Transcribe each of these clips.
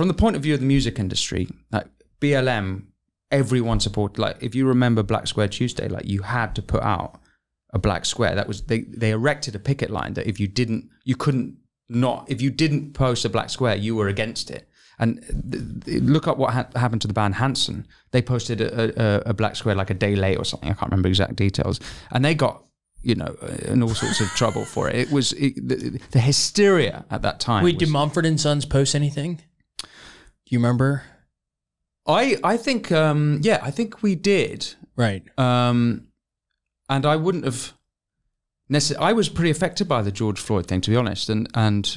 from the point of view of the music industry, like BLM, everyone supported. Like if you remember Black Square Tuesday, like you had to put out a black square. That was they they erected a picket line that if you didn't, you couldn't not if you didn't post a black square, you were against it. And look up what ha- happened to the band Hanson. They posted a, a, a black square like a day late or something. I can't remember exact details, and they got you know uh, in all sorts of trouble for it. It was it, the, the hysteria at that time. Wait, was- did Mumford and Sons post anything? Do you remember? I I think um, yeah, I think we did. Right. Um, and I wouldn't have necessarily. I was pretty affected by the George Floyd thing, to be honest, and and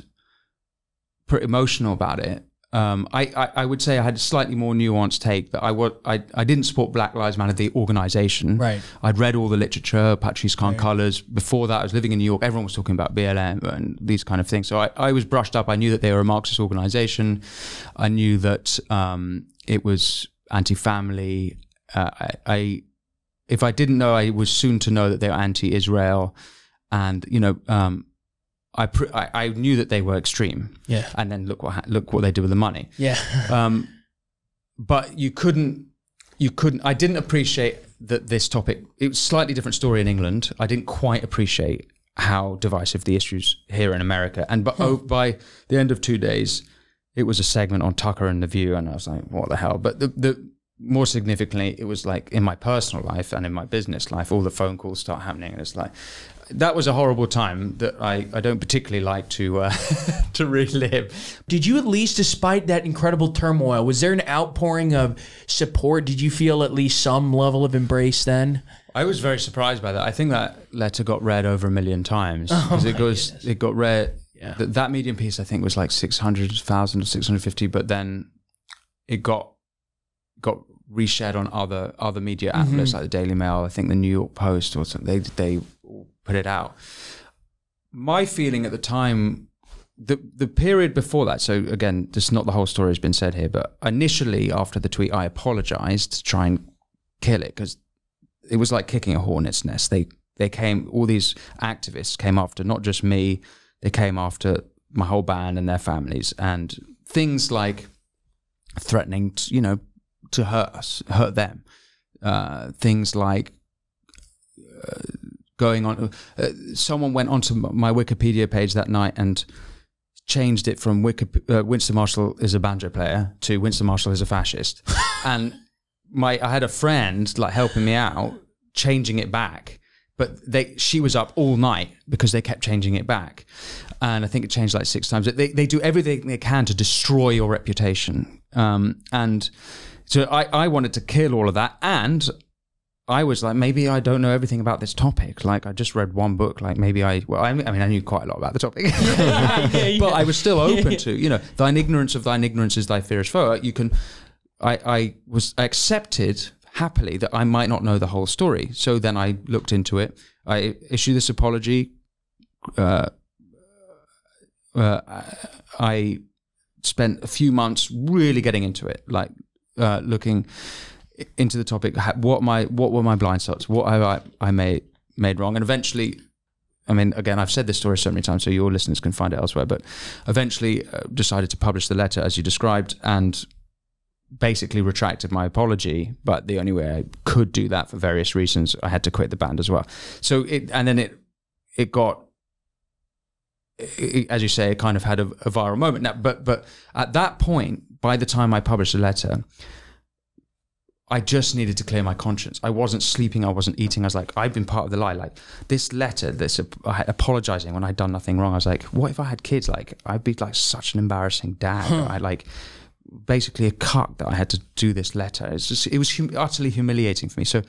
pretty emotional about it. Um, I, I, I would say I had a slightly more nuanced take that I, I, I didn't support Black Lives Matter, the organization. Right. I'd read all the literature, Patrisse Khan-Cullors. Before that, I was living in New York. Everyone was talking about BLM and these kind of things. So I, I was brushed up. I knew that they were a Marxist organization. I knew that um, it was anti-family. Uh, I, I, if I didn't know, I was soon to know that they were anti-Israel. And, you know, um, I, pr- I, I knew that they were extreme. Yeah. And then look what, ha- look what they do with the money Yeah. um, but you couldn't you couldn't i didn't appreciate that this topic it was slightly different story in england i didn't quite appreciate how divisive the issues here in america and but oh, by the end of two days it was a segment on tucker and the view and i was like what the hell but the, the more significantly it was like in my personal life and in my business life all the phone calls start happening and it's like that was a horrible time that I, I don't particularly like to uh, to relive. Did you at least, despite that incredible turmoil, was there an outpouring of support? Did you feel at least some level of embrace then? I was very surprised by that. I think that letter got read over a million times Oh because it goes it got read. That, that medium piece I think was like six hundred thousand or six hundred fifty, but then it got got reshared on other other media mm-hmm. outlets like the Daily Mail. I think the New York Post or something. They they put it out. My feeling at the time. The the period before that, so again, just not the whole story has been said here, but initially after the tweet, I apologized to try and kill it because it was like kicking a hornet's nest. They they came all these activists came after not just me, they came after my whole band and their families and things like threatening to, you know to hurt us, hurt them. Uh, things like uh, going on. Uh, someone went onto my Wikipedia page that night and changed it from uh, Winston Marshall is a banjo player to Winston Marshall is a fascist, and my I had a friend like helping me out changing it back but they she was up all night because they kept changing it back and i think it changed like six times they, they do everything they can to destroy your reputation um, and so I, I wanted to kill all of that and I was like, maybe I don't know everything about this topic. Like, I just read one book. Like, maybe I, well, I mean, I knew quite a lot about the topic, but I was still open to, you know, thine ignorance of thine ignorance is thy fear fearest foe. You can, I, I was accepted happily that I might not know the whole story. So then I looked into it. I issued this apology. Uh, uh, I spent a few months really getting into it, like uh, looking into the topic. What my what were my blind spots? What have I I made made wrong? And eventually, I mean, again, I've said this story so many times, so your listeners can find it elsewhere. But eventually, uh, decided to publish the letter as you described, and basically retracted my apology. But the only way I could do that for various reasons, I had to quit the band as well. So it and then it it got it, as you say, it kind of had a, a viral moment. Now, but but at that point, by the time I published the letter, I just needed to clear my conscience. I wasn't sleeping. I wasn't eating. I was like, I've been part of the lie. Like this letter, this ap- apologizing when I'd done nothing wrong. I was like, what if I had kids? Like I'd be like such an embarrassing dad. I like basically a cuck that I had to do this letter. It's just it was hum- utterly humiliating for me. So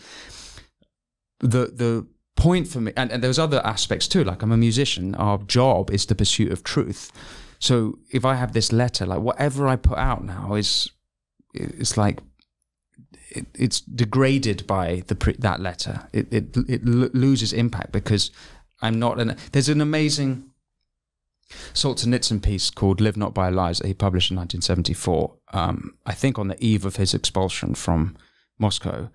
the the point for me, and, and there's other aspects too. Like I'm a musician. Our job is the pursuit of truth. So if I have this letter, like whatever I put out now is, it's like it, it's degraded by the that letter. It it it loses impact because I'm not an. There's an amazing Solzhenitsyn piece called "Live Not by Lies" that he published in 1974. Um, I think on the eve of his expulsion from Moscow,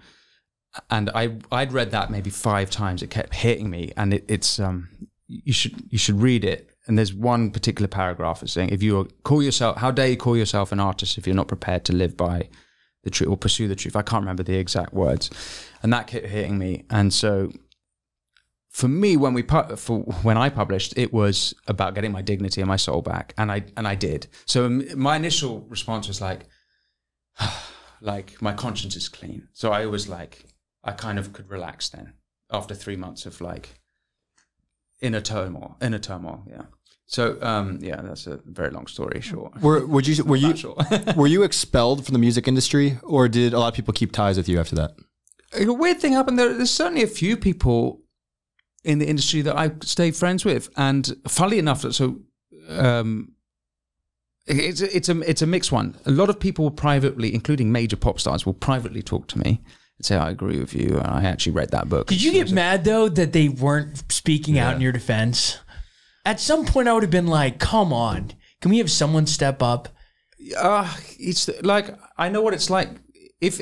and I I'd read that maybe five times. It kept hitting me, and it, it's um you should you should read it. and there's one particular paragraph that's saying if you call yourself, how dare you call yourself an artist if you're not prepared to live by the truth or pursue the truth? I can't remember the exact words, and that kept hitting me. And so, for me, when we for when I published, it was about getting my dignity and my soul back, and I and I did. So my initial response was like, like my conscience is clean. So I was like, I kind of could relax then after three months of like inner turmoil, inner turmoil. Yeah. So um, yeah, that's a very long story short. Were would you were you were you expelled from the music industry, or did a lot of people keep ties with you after that? A weird thing happened. There, there's certainly a few people in the industry that I stayed friends with, and funnily enough, that so um, it's a, it's a it's a mixed one. A lot of people privately, including major pop stars, will privately talk to me say, "I agree with you." I actually read that book. Did you get mad though that they weren't speaking out in your defense? At some point, I would have been like, "Come on, can we have someone step up?" Uh, it's like I know what it's like. If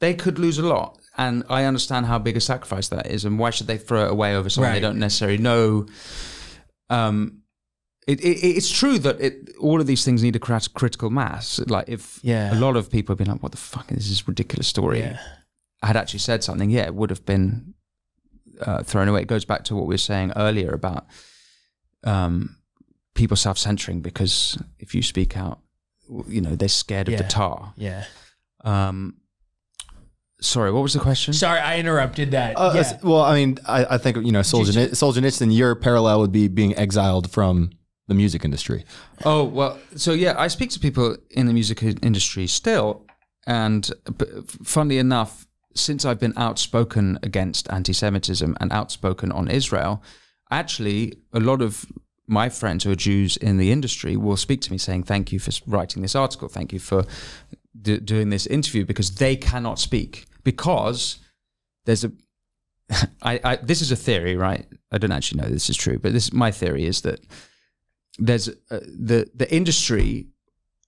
they could lose a lot, and I understand how big a sacrifice that is, and why should they throw it away over someone right. they don't necessarily know? Um, it, it, it's true that it, all of these things need a critical mass. Like if yeah. a lot of people have been like, "What the fuck is this ridiculous story?" Yeah. I had actually said something, yeah, it would have been uh, thrown away. It goes back to what we were saying earlier about um, people self-censoring because if you speak out, you know, they're scared of yeah. the tar. Yeah. Um, sorry, what was the question? Sorry, I interrupted that. Uh, yeah. Well, I mean, I, I think you know, Solzhenitsyn, Solzhenitsyn, your parallel would be being exiled from the music industry. Oh well, so yeah, I speak to people in the music industry still, and funnily enough, since I've been outspoken against anti-Semitism and outspoken on Israel, actually a lot of my friends who are Jews in the industry will speak to me saying, "Thank you for writing this article. Thank you for doing this interview," because they cannot speak because there's a. I, I this is a theory, right? I don't actually know this is true, but this my theory is that there's uh, the the industry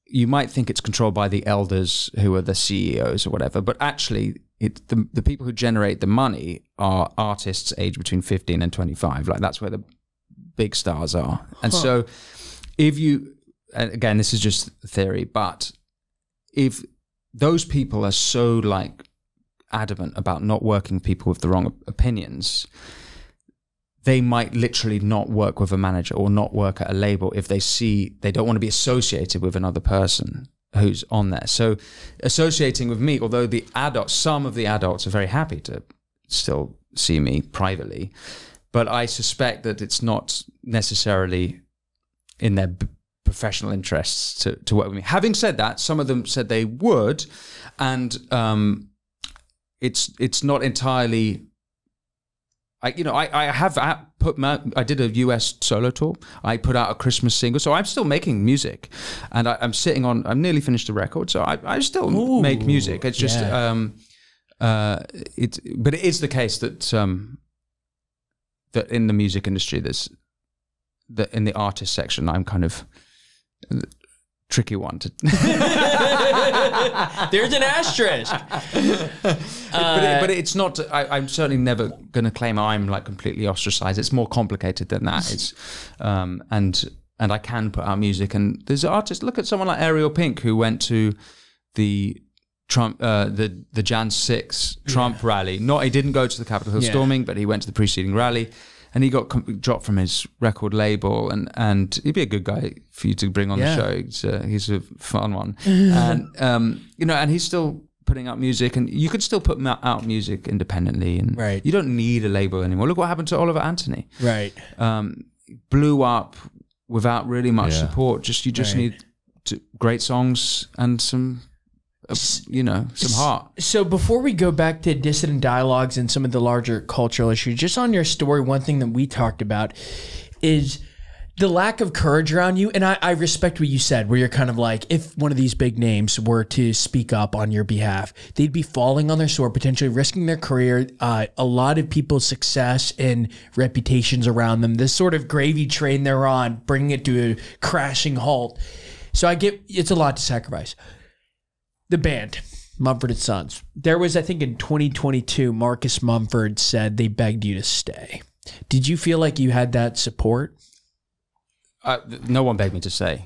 you might think it's controlled by the elders who are the CEOs or whatever, but actually, it, the, the people who generate the money are artists aged between 15 and 25. Like that's where the big stars are. And huh. so, if you, again, this is just theory, but if those people are so like adamant about not working with people with the wrong opinions, they might literally not work with a manager or not work at a label if they see they don't want to be associated with another person who's on there. So associating with me, although the adults, some of the adults are very happy to still see me privately, but I suspect that it's not necessarily in their professional interests to, to work with me. Having said that, some of them said they would, and um, it's it's not entirely I, you know, I, I have put my, I did a US solo tour. I put out a Christmas single, so I'm still making music, and I, am sitting on. I'm nearly finished a record, so I, I still Ooh, make music. It's just, yeah. um, uh, it, but it is the case that um, that in the music industry, there's that in the artist section, I'm kind of tricky one to. There's an asterisk. but, it, but, it's not. I, am certainly never going to claim I'm like completely ostracized. It's more complicated than that. It's um, and and I can put out music. And there's artists. Look at someone like Ariel Pink who went to the Trump, uh, the the Jan six Trump yeah. rally. Not he didn't go to the Capitol Hill yeah. storming, but he went to the preceding rally and he got dropped from his record label, and and he'd be a good guy for you to bring on yeah. the show. He's a, he's a fun one, and um, you know, and he's still putting out music, and you can still put out music independently, and right. you don't need a label anymore. Look what happened to Oliver Anthony, right? Um, blew up without really much yeah. support. Just you just right. need to, great songs and some you know, some heart. So before we go back to dissident dialogues and some of the larger cultural issues, just on your story, one thing that we talked about is the lack of courage around you. And I, I respect what you said, where you're kind of like, if one of these big names were to speak up on your behalf, they'd be falling on their sword, potentially risking their career, uh, a lot of people's success and reputations around them. This sort of gravy train they're on, bringing it to a crashing halt. So I get it's a lot to sacrifice the band, Mumford and Sons. There was, I think, in 2022, Marcus Mumford said they begged you to stay. Did you feel like you had that support? uh, no one begged me to stay.